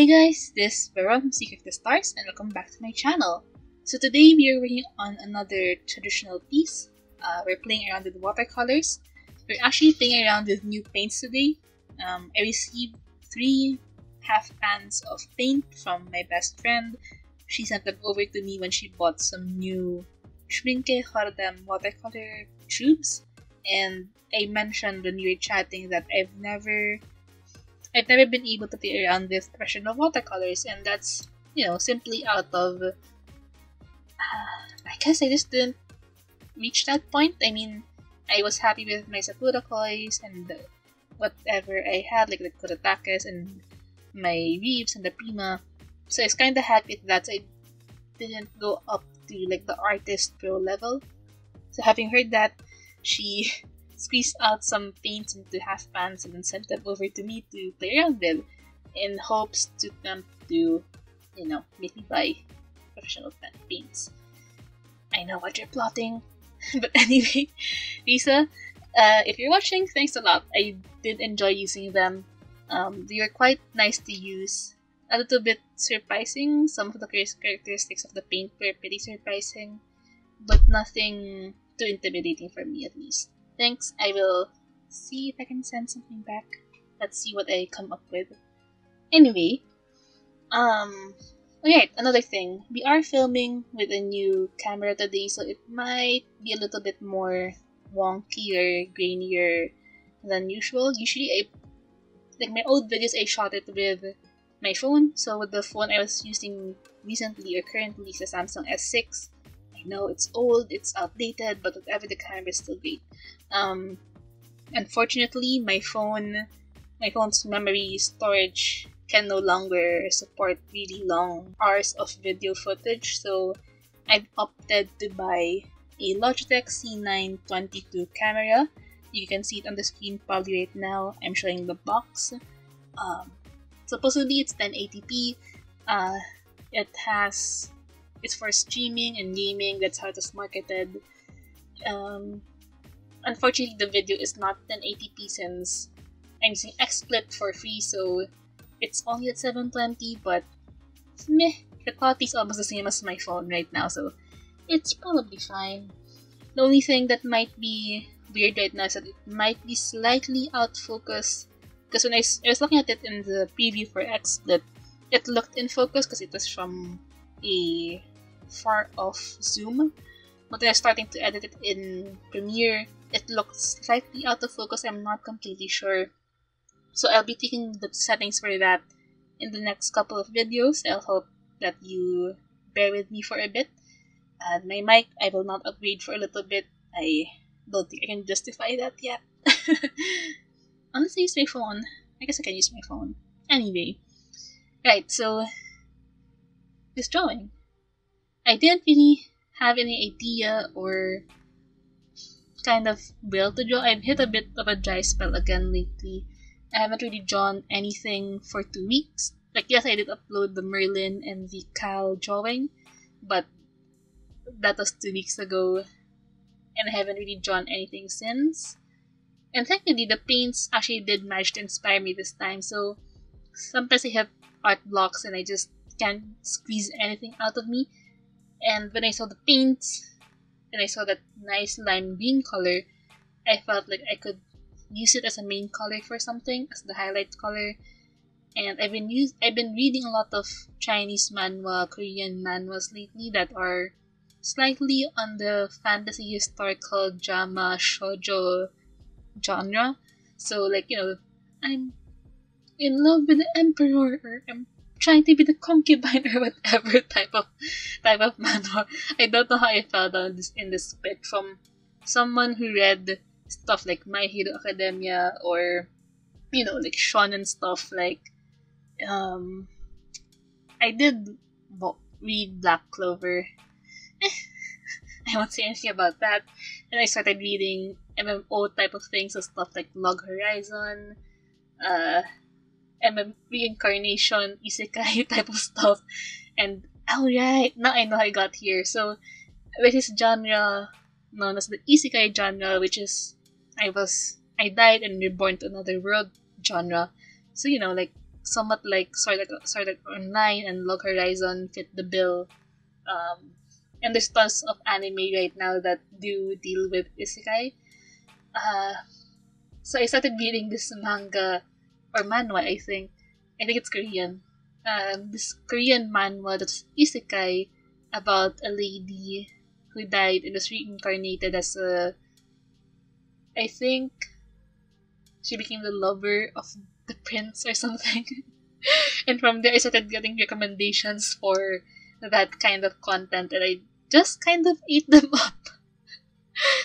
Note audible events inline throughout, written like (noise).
Hey guys, this is Veron from Speaker of the Stars and welcome back to my channel. So today we are working on another traditional piece. Uh, we're playing around with watercolors. We're actually playing around with new paints today. Um, I received three half pans of paint from my best friend. She sent them over to me when she bought some new Schmincke Horadam watercolor tubes. And I mentioned when we were chatting that I've never I've never been able to play around with professional watercolors, and that's you know simply out of uh, I guess I just didn't reach that point. I mean, I was happy with my Sakura Kois and whatever I had, like the Kuretakes and my Reeves and the Prima. So I was kind of happy with that. So I didn't go up to like the artist pro level. So having heard that, she (laughs) squeezed out some paints into half pans and then sent them over to me to play around with in hopes to them to, you know, make me buy professional paints. I know what you're plotting. (laughs) but anyway, (laughs) Lisa, uh, if you're watching, thanks a lot. I did enjoy using them. Um, they were quite nice to use. A little bit surprising. Some of the characteristics of the paint were pretty surprising, but nothing too intimidating for me at least. Thanks. I will see if I can send something back. Let's see what I come up with. Anyway, um, alright, another thing. We are filming with a new camera today, so it might be a little bit more wonky or grainier than usual. Usually, I like my old videos, I shot it with my phone. So with the phone I was using recently or currently is a Samsung S6. I know it's old, it's outdated, but whatever the camera is still great. Um, unfortunately, my phone, my phone's memory storage can no longer support really long hours of video footage, so I've opted to buy a Logitech C922 camera. You can see it on the screen probably right now. I'm showing the box. Um, supposedly it's 1080p. Uh, it has it's for streaming and gaming. That's how it is marketed. Um, unfortunately, the video is not 1080p since I'm using XSplit for free, so it's only at 720. But meh, the quality is almost the same as my phone right now, so it's probably fine. The only thing that might be weird right now is that it might be slightly out focus. Because when I, I was looking at it in the preview for XSplit, it looked in focus because it was from a far off zoom. But when I starting to edit it in Premiere, it looks slightly out of focus. I'm not completely sure. So I'll be taking the settings for that in the next couple of videos. I'll hope that you bear with me for a bit. And my mic, I will not upgrade for a little bit. I don't think I can justify that yet. (laughs) Unless I use my phone. I guess I can use my phone. Anyway. Right, so this drawing. I didn't really have any idea or kind of will to draw. I've hit a bit of a dry spell again lately. I haven't really drawn anything for two weeks. Like, yes, I did upload the Merlin and the Cal drawing, but that was two weeks ago, and I haven't really drawn anything since. And thankfully, the paints actually did manage to inspire me this time, so sometimes I have art blocks and I just can't squeeze anything out of me. And when I saw the paints, and I saw that nice lime green color, I felt like I could use it as a main color for something, as the highlight color. And I've been use I've been reading a lot of Chinese manhwa, Korean manhwas lately that are slightly on the fantasy historical drama shoujo genre. So like, you know, I'm in love with the emperor or trying to be the concubine (laughs) or whatever type of type of manhwa. I don't know how I felt on this in this bit from someone who read stuff like My Hero Academia or you know like shonen stuff like um I did read Black Clover. (laughs) I won't say anything about that. And I started reading MMO type of things, so stuff like Log Horizon, uh, MM reincarnation, isekai (laughs) type of stuff. And alright, now I know how I got here. So with his genre known as the isekai genre, which is I was I died and reborn to another world genre. So you know, like somewhat like Sword Art, Sword Art Online and Log Horizon fit the bill. Um, and there's tons of anime right now that do deal with isekai. Uh, so I started reading this manga or manhwa, I think. I think it's Korean. Um, this Korean manhwa that's isekai about a lady who died and was reincarnated as a. I think she became the lover of the prince or (laughs) something. and from there, I started getting recommendations for that kind of content, and I just kind of ate them (laughs) up.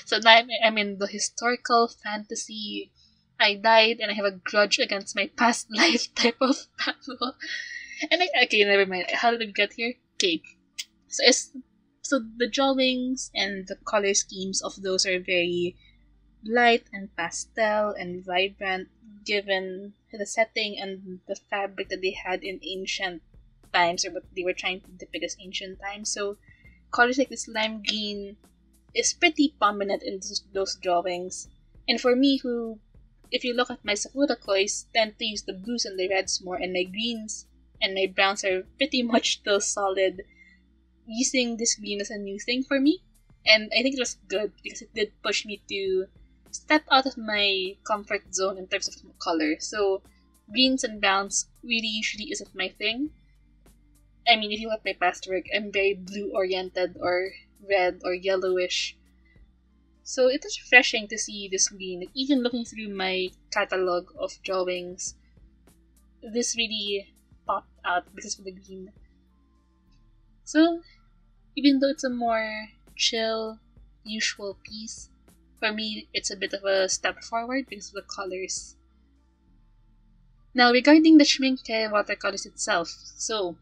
so now I'm, I'm in the historical fantasy. I died and I have a grudge against my past (laughs) life type of (laughs) battle. And I, okay, never mind. How did we get here? Okay. So it's so the drawings and the color schemes of those are very light and pastel and vibrant given the setting and the fabric that they had in ancient times or what they were trying to depict as ancient times. So colors like this lime green is pretty prominent in those, those drawings. And for me, who, if you look at my Sakura Kois, tend to use the blues and the reds more, and my greens and my browns are pretty (laughs) much still solid. Using this green is a new thing for me, and I think it was good because it did push me to step out of my comfort zone in terms of color. So greens and browns really usually isn't my thing. I mean, if you look at my past work, I'm very blue oriented or red or yellowish. So it is refreshing to see this green. Even looking through my catalog of drawings, this really popped out because of the green. So, even though it's a more chill, usual piece, for me, it's a bit of a step forward because of the colors. Now, regarding the Schmincke watercolors itself, so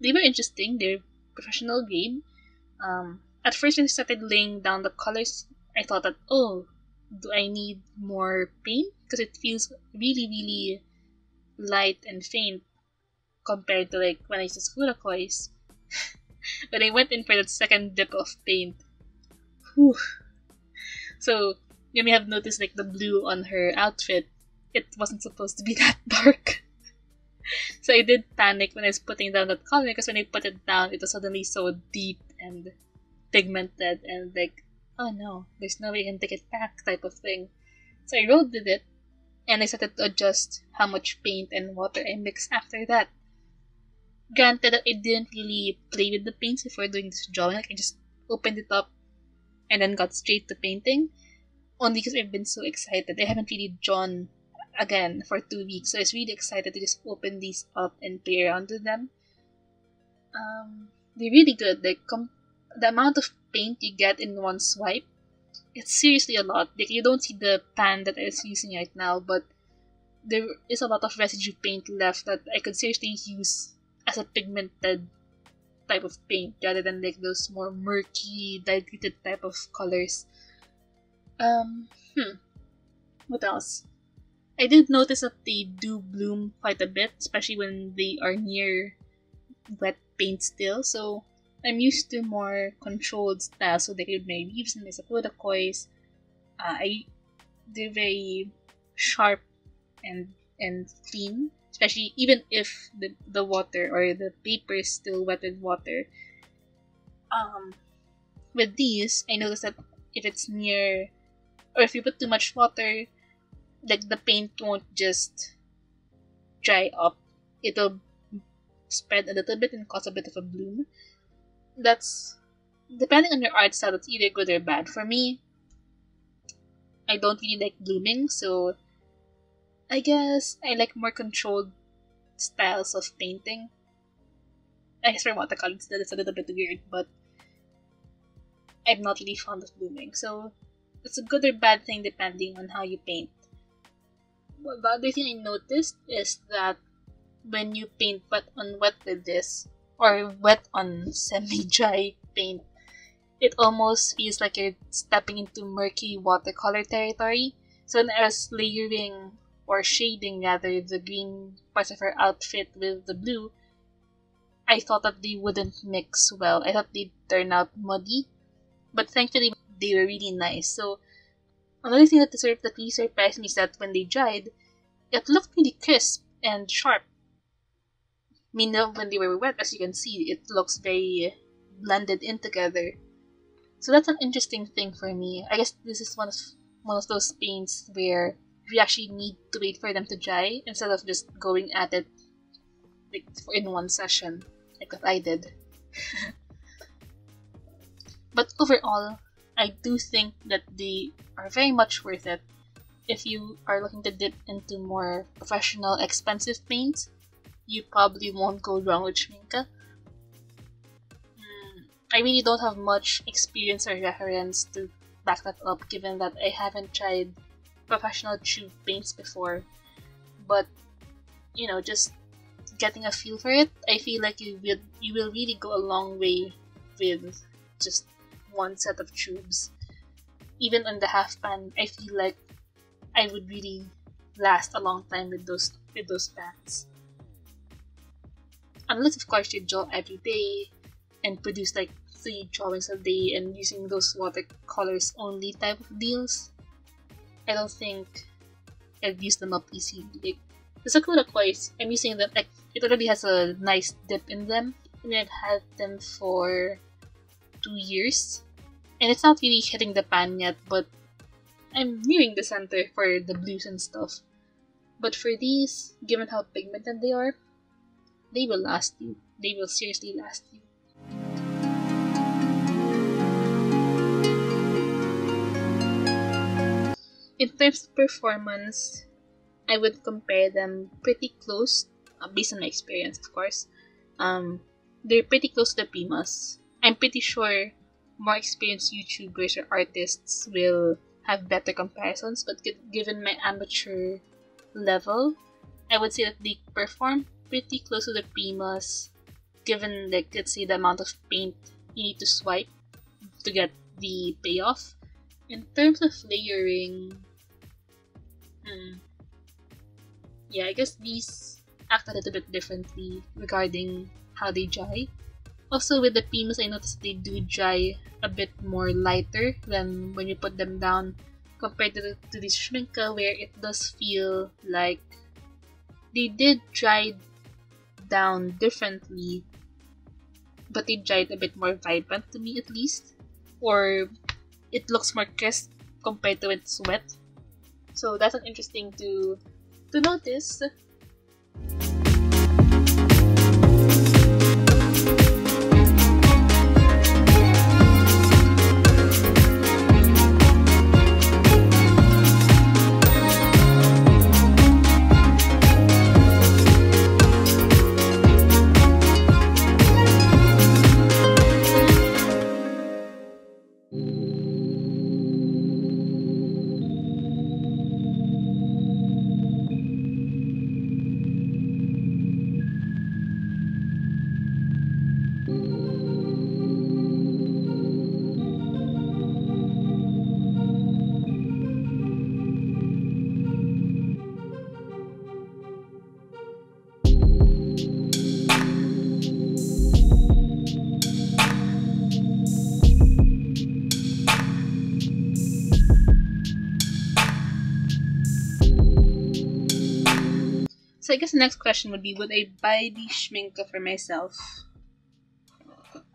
they were interesting. They're professional grade. Um, at first, when I started laying down the colors, I thought that, oh, do I need more paint? Because it feels really, really light and faint compared to like when I used Furakois. (laughs) but I went in for that second dip of paint, whew. So, you may have noticed like the blue on her outfit. It wasn't supposed to be (laughs) that dark. so I did panic when I was putting down that color because when I put it down, it was suddenly so deep and pigmented and like, oh no, there's no way I can take it back type of thing. So I rolled with it and I started to adjust how much paint and water I mix after that. Granted that I didn't really play with the paints before doing this drawing, like I just opened it up and then got straight to painting. Only because I've been so excited. I haven't really drawn again for two weeks. So I was really excited to just open these up and play around with them. Um, they're really good. Like com- the amount of paint you get in one swipe, it's seriously a lot. Like you don't see the pan that I was using right now, but there is a lot of residue paint left that I could seriously use as a pigmented type of paint rather than like those more murky, diluted type of colors. Um, hmm. What else? I did notice that they do bloom quite a bit, especially when they are near wet paint still. So I'm used to more controlled style. So they with my Reeves and my kois. Uh, I they're very sharp and and clean. Especially even if the, the water or the paper is still wet with water. Um, with these, I noticed that if it's near or if you put too much water, like the paint won't just dry up. It'll spread a little bit and cause a bit of a bloom. That's depending on your art style, it's either good or bad. For me, I don't really like blooming, so I guess I like more controlled styles of painting. I guess for watercolors that is a little bit weird, but I'm not really fond of blooming. So it's a good or bad thing depending on how you paint well, the other thing I noticed is that when you paint wet on wet with this, or wet on semi-dry paint, it almost feels like you're stepping into murky watercolor territory. So when I was layering or shading rather the green parts of her outfit with the blue, I thought that they wouldn't mix well. I thought they'd turn out muddy. But thankfully they were really nice. So Another thing that, deserved, that really surprised me is that when they dried, it looked really crisp. and sharp. I mean, when they were wet, as you can see, it looks very blended in together. So that's an interesting thing for me. I guess this is one of one of those paints where we actually need to wait for them to dry instead of just going at it like in one session, like what I did. (laughs) but overall, I do think that they are very much worth it if you are looking to dip into more professional, expensive paints. You probably won't go wrong with Schmincke. Hmm, I really don't have much experience or reference to back that up, given that I haven't tried professional tube paints before. But you know, just getting a feel for it, I feel like you will you will really go a long way with just one set of tubes. Even on the half pan, I feel like I would really last a long time with those with those pans. Unless of course you draw every day and produce like three drawings a day and using those watercolors only type of deals, I don't think I'd use them up easily. Like, the Sakura Kois, I'm using them, like, it already has a nice dip in them, and I've had them for two years. And it's not really hitting the pan yet, but I'm nearing the center for the blues and stuff. But for these, given how pigmented they are, they will last you. They will seriously last you. In terms of performance, I would compare them pretty close, uh, based on my experience, of course. Um, they're pretty close to the Primas. I'm pretty sure more experienced YouTubers or artists will have better comparisons, but given my amateur level, I would say that they perform pretty close to the Primas, given, like, let's say, the amount of paint you need to swipe to get the payoff. In terms of layering, hmm, yeah, I guess these act a little bit differently regarding how they dry. Also, with the Primas, I noticed they do dry a bit more lighter than when you put them down compared to, the, to this Schmincke where it does feel like they did dry down differently but dried a bit more vibrant to me at least or it looks more crisp compared to its wet. So that's an interesting to to notice. So I guess the next question would be, would I buy the Schmincke for myself?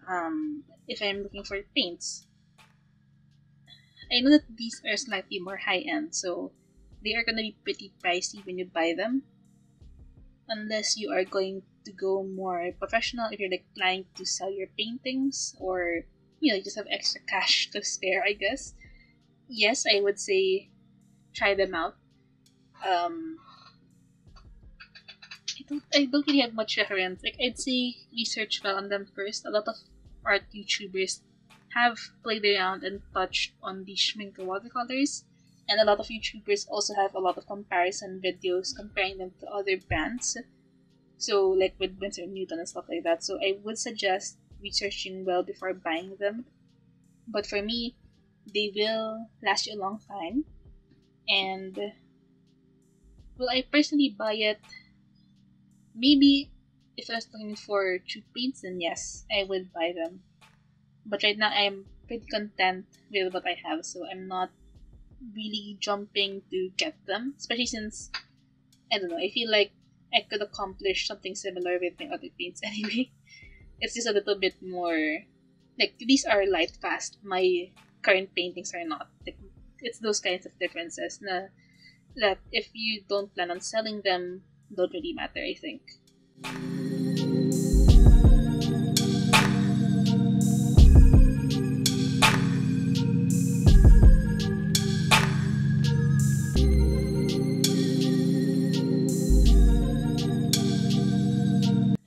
Um, if I'm looking for paints. I know that these are slightly more high-end, so they are gonna be pretty pricey when you buy them. Unless you are going to go more professional, if you're like planning to sell your paintings, or you know, you just have extra cash to spare, I guess. Yes, I would say try them out. Um, don't I don't really have much reference. Like I'd say research well on them first. A lot of art YouTubers have played around and touched on the Schmincke watercolors. And a lot of YouTubers also have a lot of comparison videos comparing them to other brands. So like with Winsor Newton and stuff like that. So I would suggest researching well before buying them. But for me, they will last you a long time. And will I personally buy it maybe if I was looking for cheap paints, then yes, I would buy them. But right now, I'm pretty content with what I have, so I'm not really jumping to get them. Especially since, I don't know, I feel like I could accomplish something similar with my other paints (laughs) anyway. It's just a little bit more like these are light fast. My current paintings are not. Like, it's those kinds of differences na, that if you don't plan on selling them, don't really matter, I think.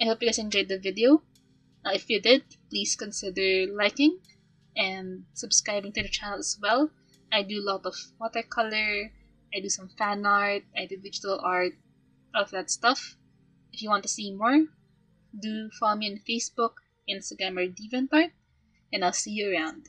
I hope you guys enjoyed the video. Uh, if you did, please consider liking and subscribing to the channel as well. I do a lot of watercolor, I do some fan art, I do digital art, of that stuff. If you want to see more, do follow me on Facebook, Instagram, or DeviantArt, and I'll see you around.